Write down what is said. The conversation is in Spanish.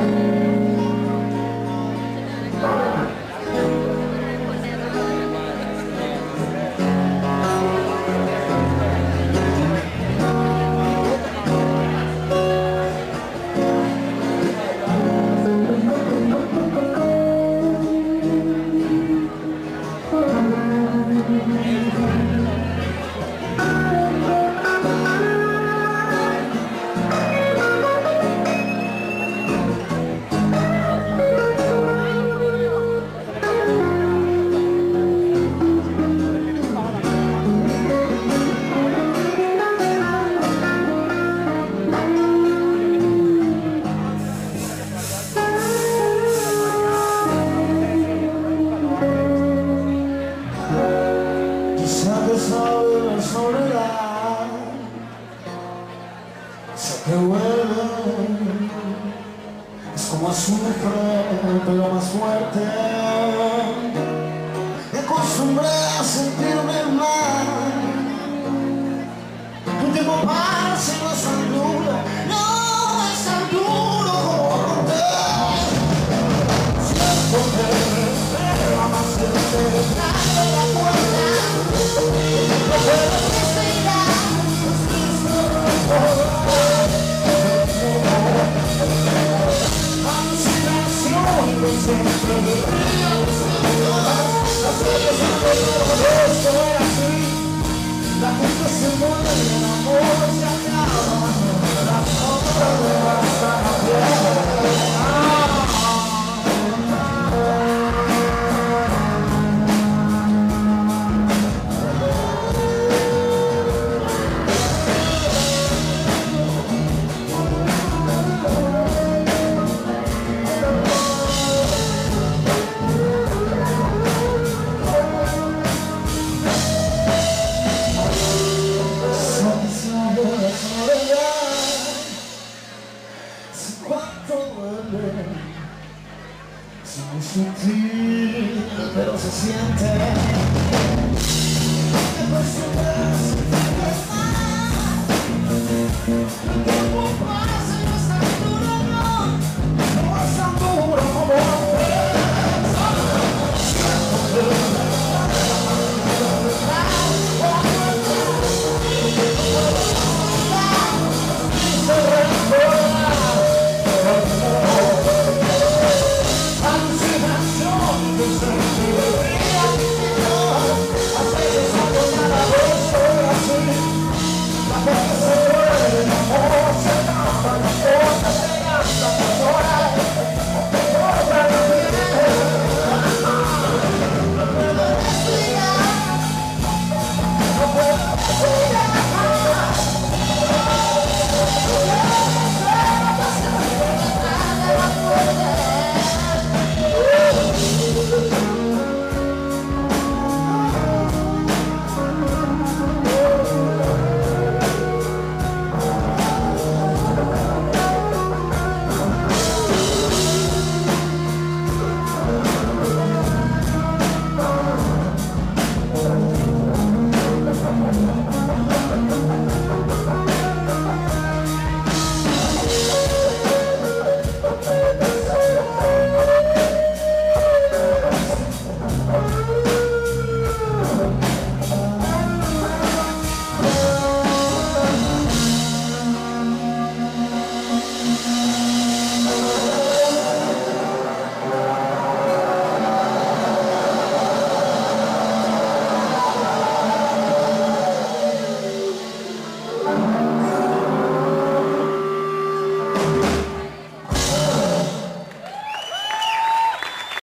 se te vuelve es como azufre pero más fuerte Isso era assim Na quinta se meu amor, se acaba Na muy sutil, pero se siente.